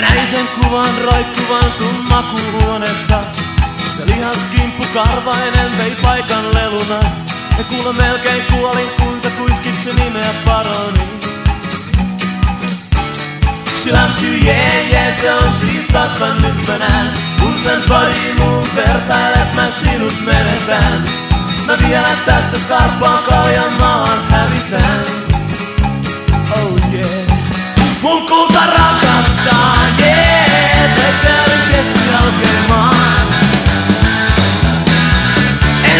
Mä näin sen kuvan roikkuvan sun makuuhuoneessa. Se lihas kimppu karvainen vei paikan lelunas. Ja kuule melkein kuolin, kun sä kuiskit se nimeä paroni. She loves you, yeah, yeah, se on siis totta nyt mä näen. Kun sen pari muun vertailet, mä sinut menetän. Mä vielä tästä skarpaan kaljan maan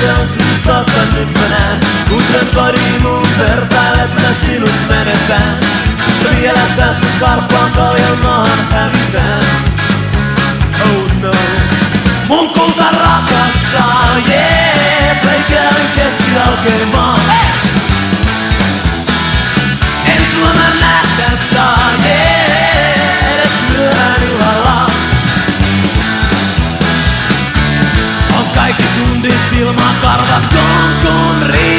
se on siis totta nyt mä näen. Kun sen kodimuun vertailet mä sinut menetään. Mutta vielä tästä skarppaan kaljan maahan hävitään. Oh no. Mun kulta rakastaa, jee, yeah. keski alkeen Nyt ilman karvat jonkun riittää.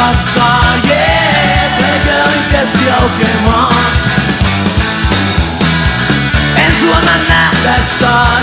raskaa, jee, yeah, pelkään keskiaukemaan. En sua nähdä saa,